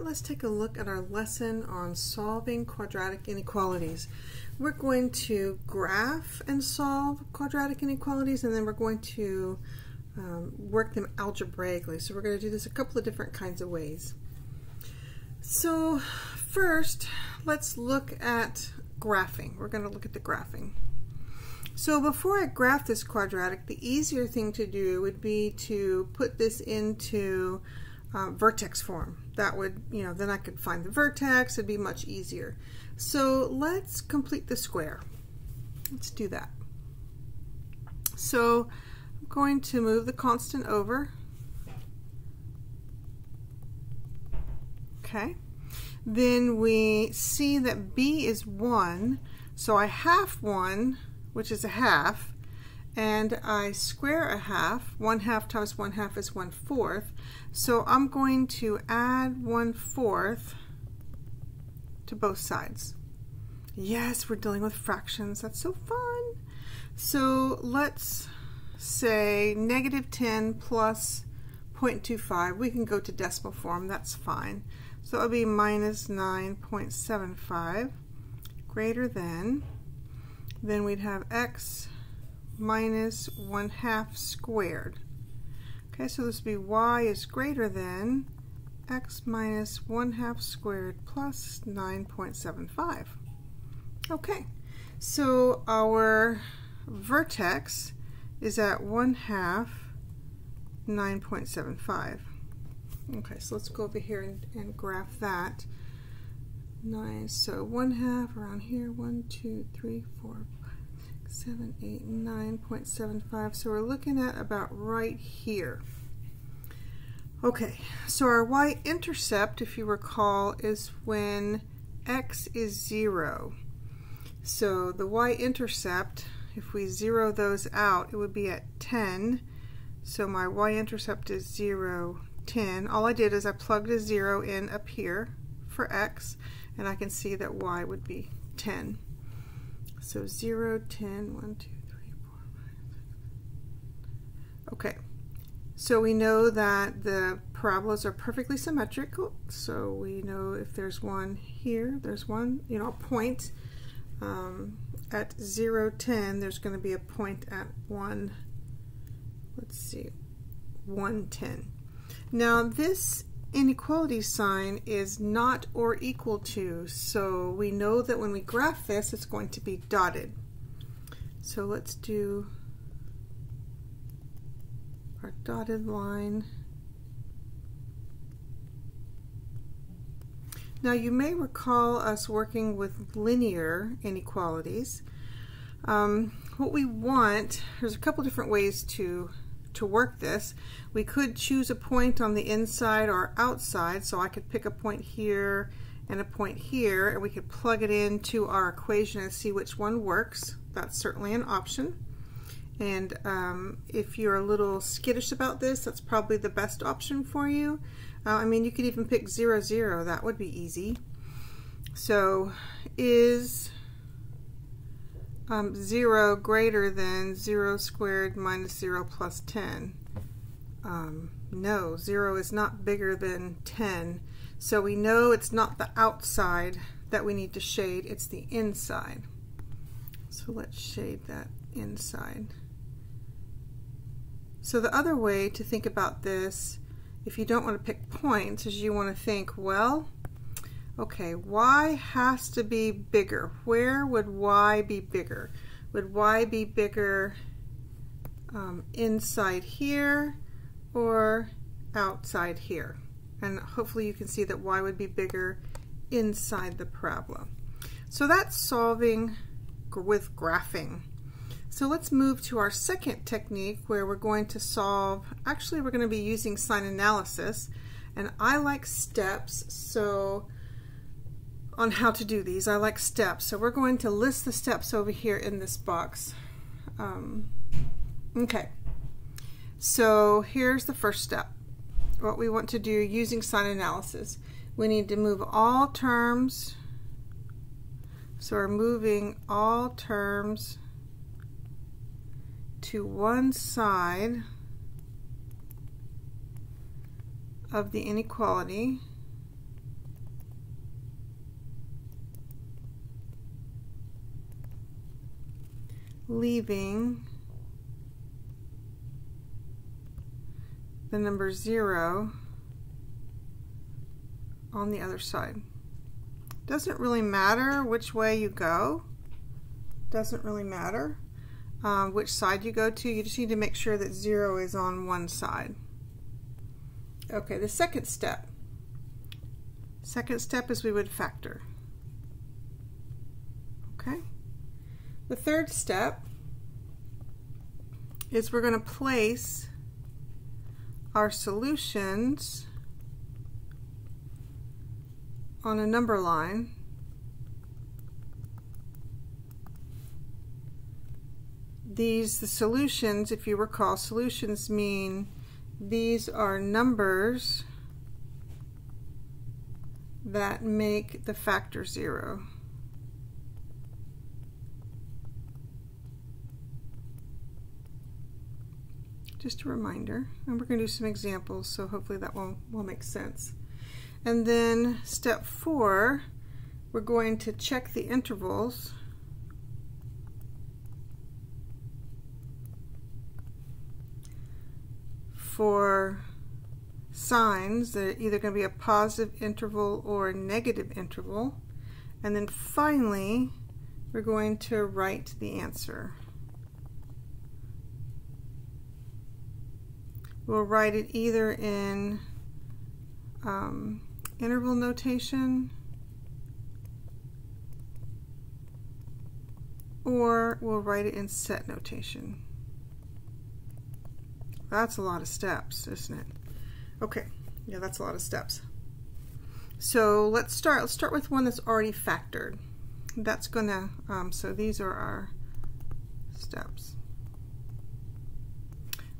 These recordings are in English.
right, let's take a look at our lesson on solving quadratic inequalities. We're going to graph and solve quadratic inequalities and then we're going to um, work them algebraically. So we're going to do this a couple of different kinds of ways. So first, let's look at graphing. We're going to look at the graphing. So before I graph this quadratic, the easier thing to do would be to put this into uh, vertex form. That would, you know, then I could find the vertex. It'd be much easier. So let's complete the square. Let's do that. So I'm going to move the constant over. Okay. Then we see that b is 1, so I half 1, which is a half, and I square a half. 1 half times 1 half is 1 fourth. So I'm going to add 1 fourth to both sides. Yes, we're dealing with fractions. That's so fun. So let's say negative 10 plus 0.25. We can go to decimal form. That's fine. So it'll be minus 9.75 greater than, then we'd have x minus 1 half squared. Okay, so this would be y is greater than x minus 1 half squared plus 9.75. Okay, so our vertex is at 1 half 9.75. Okay, so let's go over here and, and graph that. Nice, so 1 half around here, 1, 2, 3, 4, 7, 8, 9.75. So we're looking at about right here. Okay, so our y-intercept, if you recall, is when x is 0. So the y-intercept, if we zero those out, it would be at 10. So my y-intercept is 0, 10. All I did is I plugged a 0 in up here for x, and I can see that y would be 10. So 0, 10, 1, 2, 3, 4, 5, 6. Okay. So we know that the parabolas are perfectly symmetrical. So we know if there's one here, there's one, you know, a point um, at 0, 10, there's going to be a point at 1, let's see, 110. Now this inequality sign is not or equal to, so we know that when we graph this, it's going to be dotted. So let's do our dotted line. Now you may recall us working with linear inequalities. Um, what we want, there's a couple different ways to to work this. We could choose a point on the inside or outside, so I could pick a point here and a point here, and we could plug it into our equation and see which one works. That's certainly an option. And um, if you're a little skittish about this, that's probably the best option for you. Uh, I mean, you could even pick 0, 0. That would be easy. So is um, 0 greater than 0 squared minus 0 plus 10? Um, no, 0 is not bigger than 10. So we know it's not the outside that we need to shade, it's the inside. So let's shade that inside. So the other way to think about this, if you don't want to pick points, is you want to think, well, Okay, y has to be bigger. Where would y be bigger? Would y be bigger um, inside here or outside here? And hopefully you can see that y would be bigger inside the parabola. So that's solving with graphing. So let's move to our second technique where we're going to solve, actually we're going to be using sign analysis and I like steps so on how to do these. I like steps. So we're going to list the steps over here in this box. Um, okay. So here's the first step. What we want to do using sign analysis. We need to move all terms. So we're moving all terms to one side of the inequality leaving the number 0 on the other side. Doesn't really matter which way you go. Doesn't really matter um, which side you go to. You just need to make sure that 0 is on one side. Okay, the second step. Second step is we would factor. Okay. The third step is we're going to place our solutions on a number line. These the solutions if you recall solutions mean these are numbers that make the factor zero just a reminder and we're going to do some examples so hopefully that will, will make sense and then step four, we're going to check the intervals. for signs that are either going to be a positive interval or a negative interval. And then finally, we're going to write the answer. We'll write it either in um, interval notation, or we'll write it in set notation. That's a lot of steps, isn't it? Okay, yeah, that's a lot of steps. So let's start. Let's start with one that's already factored. That's gonna, um, so these are our steps.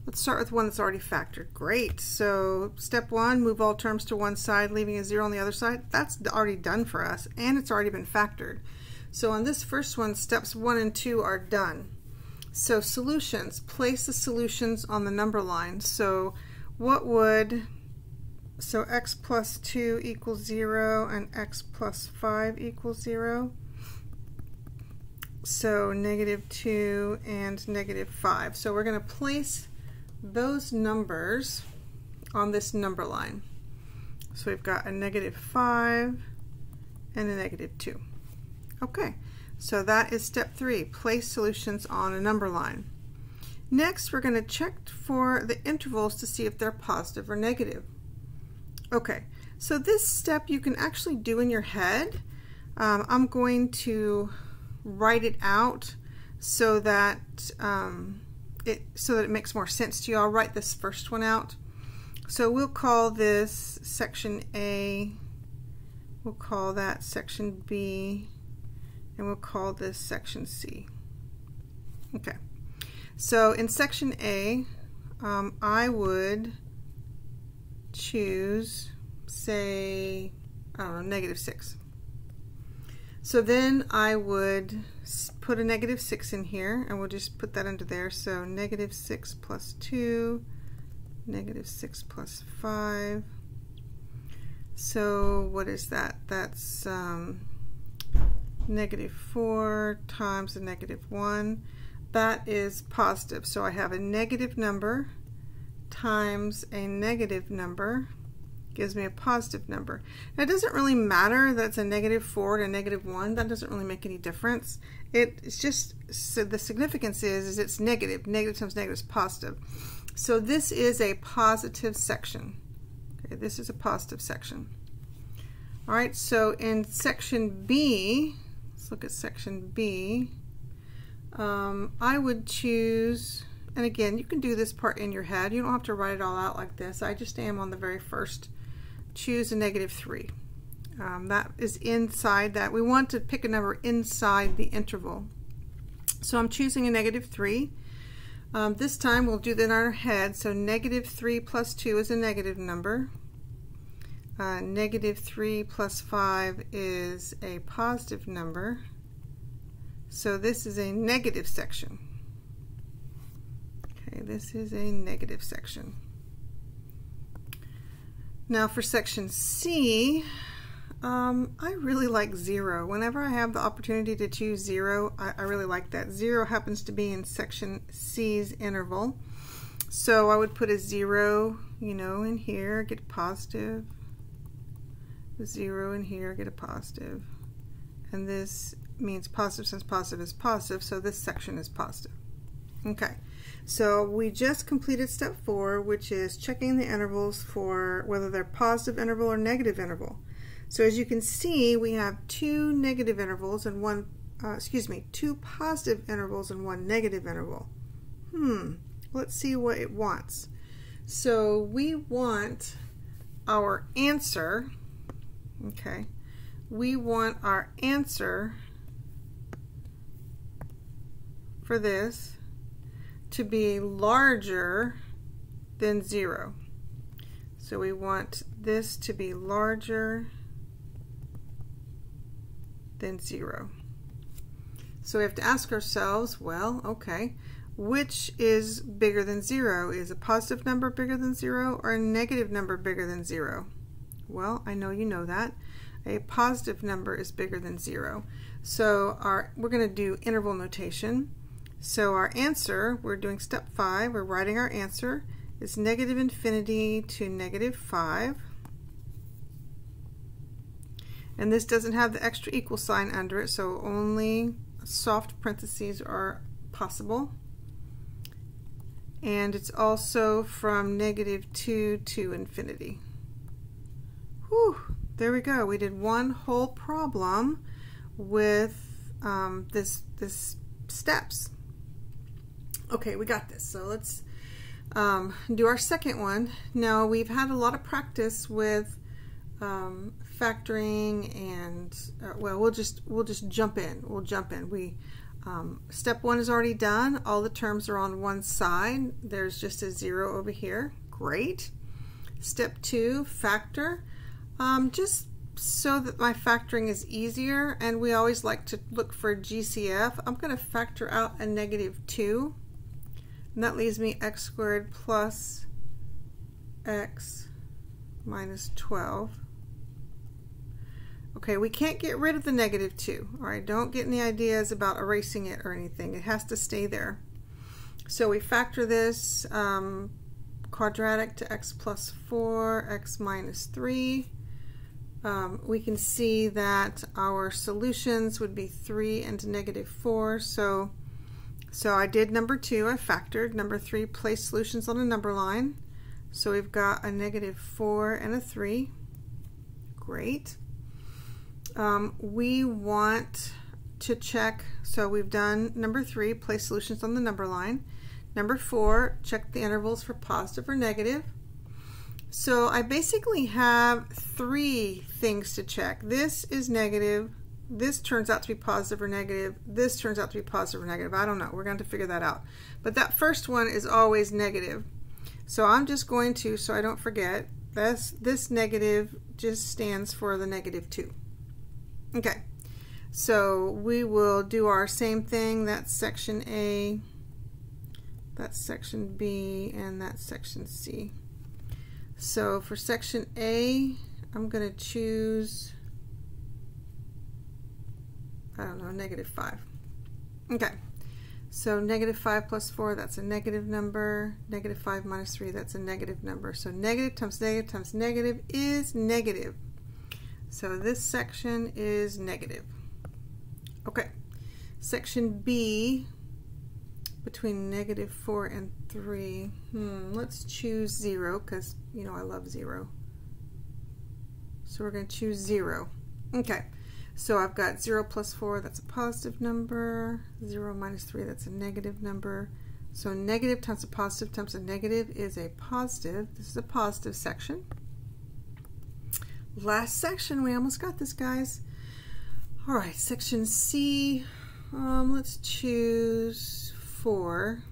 Let's start with one that's already factored. Great. So step one, move all terms to one side, leaving a zero on the other side. That's already done for us, and it's already been factored. So on this first one, steps one and two are done. So solutions, place the solutions on the number line. So what would, so x plus 2 equals 0 and x plus 5 equals 0. So negative 2 and negative 5. So we're going to place those numbers on this number line. So we've got a negative 5 and a negative 2. Okay, so that is step 3, place solutions on a number line. Next, we're going to check for the intervals to see if they're positive or negative. Okay, so this step you can actually do in your head. Um, I'm going to write it out so that um, it so that it makes more sense to you, I'll write this first one out. So we'll call this section A, we'll call that section B, and we'll call this section C. Okay, so in section A, um, I would choose, say, I don't know, negative 6. So then I would put a negative 6 in here, and we'll just put that under there. So negative 6 plus 2, negative 6 plus 5. So what is that? That's um, negative 4 times a negative 1. That is positive. So I have a negative number times a negative number gives me a positive number. Now, it doesn't really matter that it's a negative 4 to a negative 1. That doesn't really make any difference. It's just, so the significance is, is it's negative. Negative times negative is positive. So this is a positive section. Okay, this is a positive section. All right, so in section B, let's look at section B. Um, I would choose, and again, you can do this part in your head. You don't have to write it all out like this. I just am on the very first choose a negative 3. Um, that is inside that. We want to pick a number inside the interval. So I'm choosing a negative 3. Um, this time we'll do that in our head. So negative 3 plus 2 is a negative number. Uh, negative 3 plus 5 is a positive number. So this is a negative section. Okay, this is a negative section. Now for section C, Um, I really like zero. Whenever I have the opportunity to choose zero, I, I, really like that. Zero happens to be in section C's interval. So I would put a zero, you know, in here, get a positive. Zero in here, get a positive. And this means positive since positive is positive, so this section is positive. Okay, so we just completed step four, which is checking the intervals for whether they're positive interval or negative interval. So as you can see, we have two negative intervals and one, uh, excuse me, two positive intervals and one negative interval. Hmm, let's see what it wants. So we want our answer, okay, we want our answer for this to be larger than zero. So we want this to be larger than zero. So we have to ask ourselves, well, okay, which is bigger than zero? Is a positive number bigger than zero or a negative number bigger than zero? Well, I know you know that. A positive number is bigger than zero. So our we're going to do interval notation. So our answer, we're doing step five, we're writing our answer, is negative infinity to negative five. And this doesn't have the extra equal sign under it, so only soft parentheses are possible. And it's also from negative 2 to infinity. Whew, there we go. We did one whole problem with um, this, this steps. Okay, we got this. So let's um, do our second one. Now we've had a lot of practice with um, factoring and uh, well we'll just we'll just jump in. We'll jump in. We um, step one is already done. All the terms are on one side. There's just a zero over here. Great. Step two factor. Um, just so that my factoring is easier and we always like to look for GCF I'm going to factor out a negative 2 and that leaves me x squared plus x minus 12 Okay, we can't get rid of the negative 2. All right, don't get any ideas about erasing it or anything. It has to stay there. So we factor this um, quadratic to x plus 4, x minus 3. Um, we can see that our solutions would be 3 and negative 4. So, so I did number 2, I factored. Number 3, place solutions on a number line. So we've got a negative 4 and a 3. Great um, we want to check, so we've done number three, place solutions on the number line. Number four, check the intervals for positive or negative. So I basically have three things to check. This is negative. This turns out to be positive or negative. This turns out to be positive or negative. I don't know. We're going to figure that out. But that first one is always negative. So I'm just going to, so I don't forget, this, this negative just stands for the negative 2. Okay, so we will do our same thing. That's section A, that's section B, and that's section C. So for section A, I'm going to choose, I don't know, negative 5. Okay, so negative 5 plus 4, that's a negative number. Negative 5 minus 3, that's a negative number. So negative times negative times negative is negative. So this section is negative. Okay, section B, between negative 4 and 3. Hmm, let's choose 0 because, you know, I love 0. So we're going to choose 0. Okay, so I've got 0 plus 4, that's a positive number. 0 minus 3, that's a negative number. So negative times a positive times a negative is a positive. This is a positive section. Last section, we almost got this, guys. All right, section C, um, let's choose four.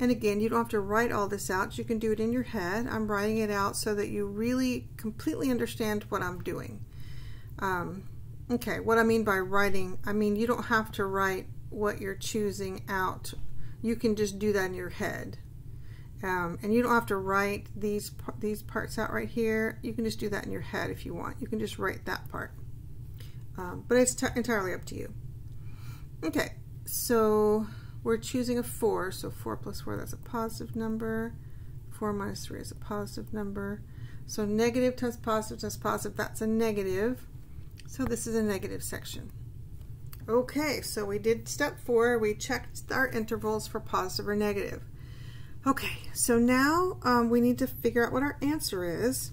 And again, you don't have to write all this out. You can do it in your head. I'm writing it out so that you really completely understand what I'm doing. Um, okay, what I mean by writing, I mean you don't have to write what you're choosing out. You can just do that in your head. Um, and you don't have to write these these parts out right here. You can just do that in your head if you want. You can just write that part. Um, but it's entirely up to you. Okay, so we're choosing a 4. So 4 plus 4, that's a positive number. 4 minus 3 is a positive number. So negative times positive times positive, that's a negative. So this is a negative section. Okay, so we did step 4. We checked our intervals for positive or negative. Okay, so now um, we need to figure out what our answer is.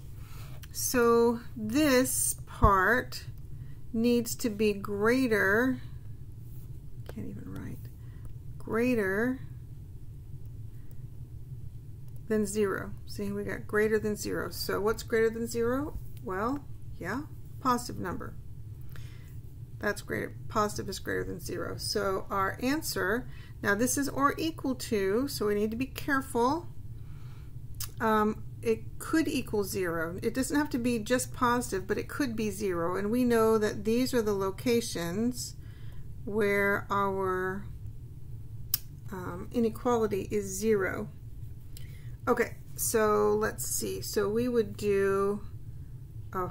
So this part needs to be greater, can't even write, greater than zero. See, we got greater than zero. So what's greater than zero? Well, yeah, positive number. That's greater, positive is greater than zero. So our answer now this is or equal to, so we need to be careful. Um, it could equal zero. It doesn't have to be just positive, but it could be zero. And we know that these are the locations where our um, inequality is zero. Okay, so let's see. So we would do a,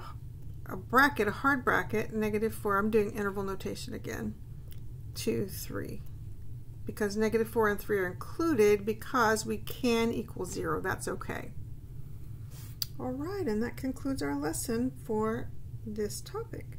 a bracket, a hard bracket, negative 4. I'm doing interval notation again. 2, 3 because negative 4 and 3 are included because we can equal 0. That's okay. All right, and that concludes our lesson for this topic.